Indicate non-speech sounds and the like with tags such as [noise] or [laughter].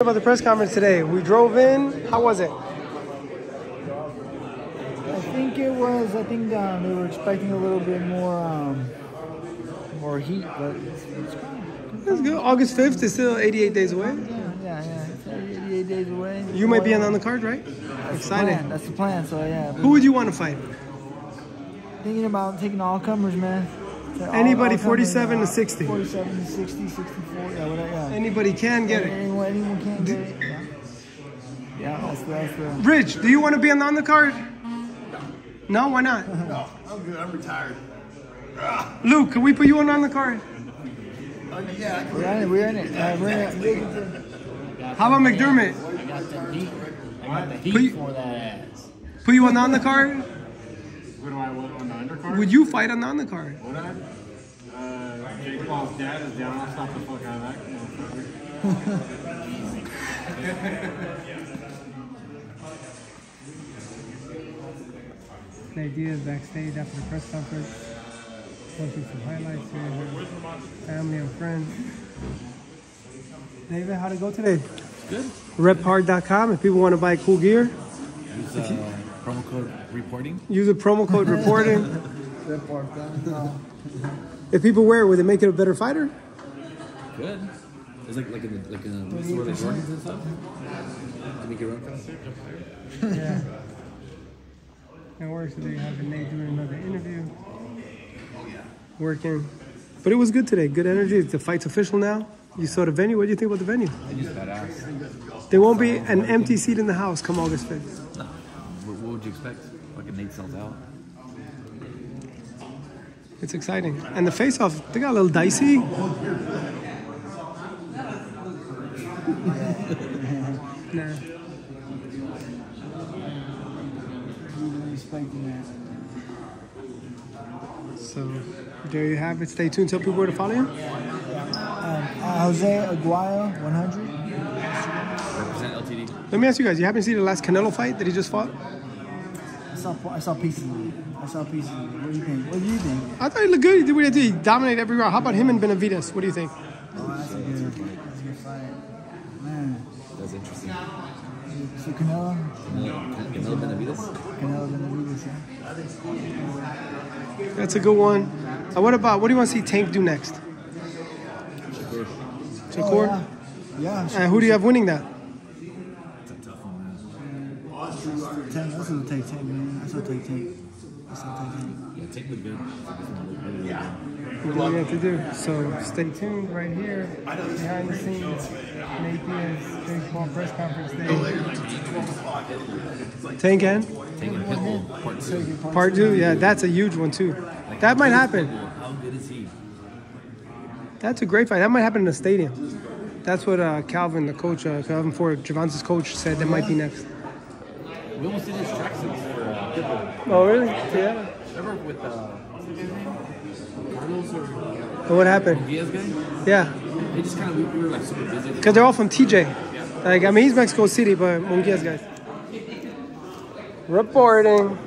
about the press conference today. We drove in. How was it? I think it was. I think um, they were expecting a little bit more, um, more heat, but it's, it's fine. That's good. August 5th is still 88 days away. Yeah, yeah, yeah. It's 88 days away. You might be Well, on the card, right? that's the plan. That's the plan. So yeah. Who would you want to fight? Thinking about taking all comers, man. All- Anybody 47 to uh, 60. 47 to 60, 64. Yeah, whatever. Yeah. Anybody can get it. Anyone, anyone can get it. Yeah. Yeah, that's the. That's the Rich, do you want to be on the undercard? No, why not? [laughs] No, I'm good. I'm retired. Luke, can we put you on the undercard? Uh, yeah, we're in it. We're in it. Uh, we're in it. How about McDermott? I got the heat. I got the heat Put you- for that ass. Put you on the undercard? What do I want on the undercard? Would you fight on the undercard? Would I? Uh, Jake Paul's dad is down. I'll stop the fuck out of that motherfucker. The idea is backstage after the press conference. Going through some highlights here. Family and friends. David, how'd it go today? Good. Rephard.com if people want to buy cool gear. Use uh, promo code reporting. Use the promo code reporting. That part done. No. if people wear it, would it make it a better fighter? Good. It's like like in the like in the what's the word, like Jordans and stuff. To make it run fast. Yeah. It works today. Having Nate doing another interview. Oh, yeah. Working. But it was good today. Good energy. The fight's official now. You saw the venue. What do you think about the venue? It's just badass. There won't be an empty seat in the house come August 5th. What, what would you expect? Fucking Nate sells out. It's exciting. And the face off, they got a little dicey. [laughs] nah. Really respecting that. So there you have it. Stay tuned. Tell people where to follow you. Um, uh, Jose Aguayo, 100. Represent LTD. Let me ask you guys. You happen to see the last Canelo fight that he just fought? I saw, I saw pieces of it. I saw pieces of it. What do you think? What do you think? I thought he looked good. He did what he did. He dominated every round. How about him and Benavidez? What do you think? Oh, that's a good, that's a good fight. Man. That's interesting. So Canelo? Canelo Canelo Benavidez. Canelo Benavidez, yeah. That's a good one. Uh, what about what do you want to see Tank do next? Shakur. Shakur. Oh, yeah. Yeah. And who do you have winning that? It's a tough one, man. Tank, that's what take Tank, man. That's what take Tank. That's what take Tank. Yeah, take the good. Yeah. What do we have to do? So stay tuned right here behind the scenes. Nate Diaz, baseball press conference day. Tank and Taking Pitbull part two. part two. Yeah, that's a huge one too. That might happen. good is Pitbull? How good is he? That's a great fight. That might happen in the stadium. That's what uh, Calvin, the coach, uh, Calvin Ford, Gervonta's coach, said that might be next. We almost did his tracksuits for uh, Pitbull. Oh, really? Yeah. Remember with uh, what's his name? Carlos or What happened? Diaz guy? Yeah, They just kind of we, we were like super busy. because they're all from TJ. Like, I mean, he's Mexico City, but Munguia's guys. Reporting.